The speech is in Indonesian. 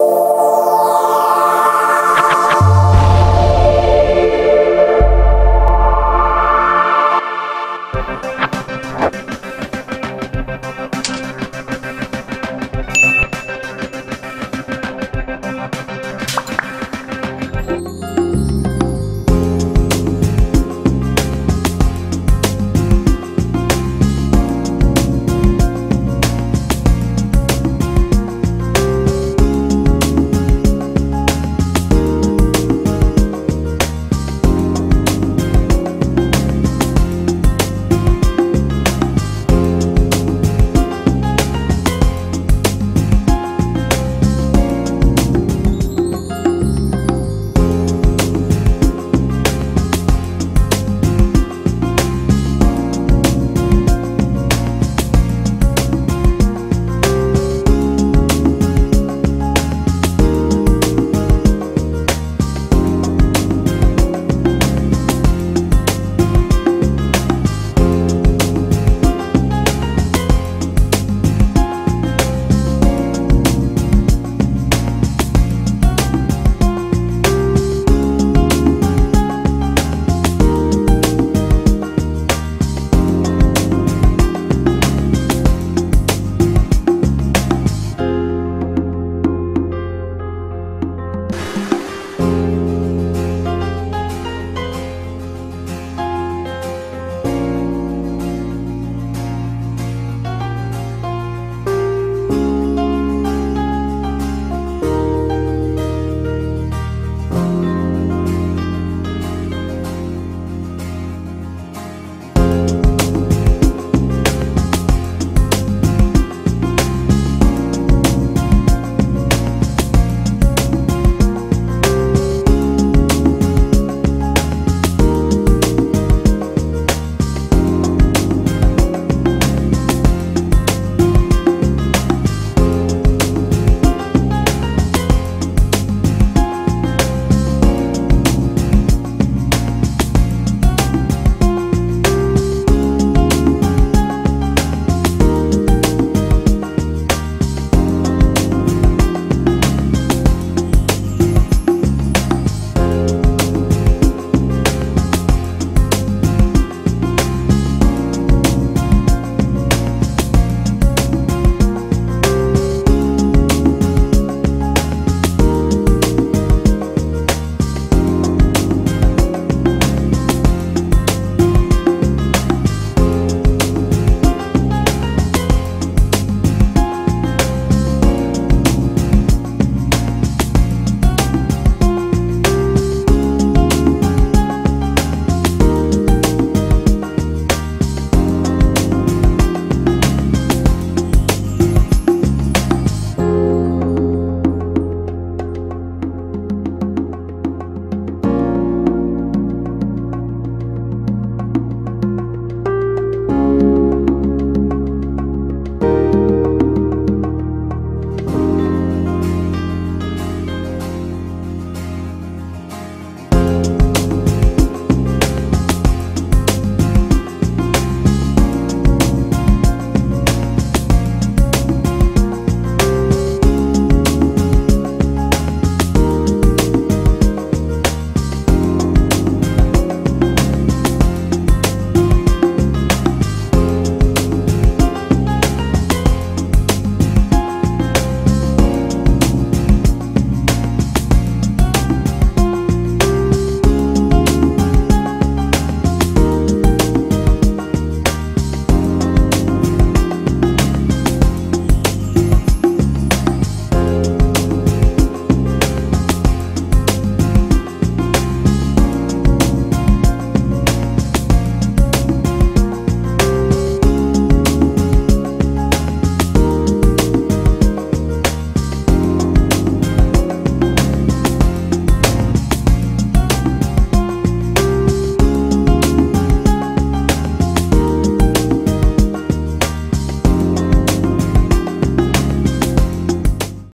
you.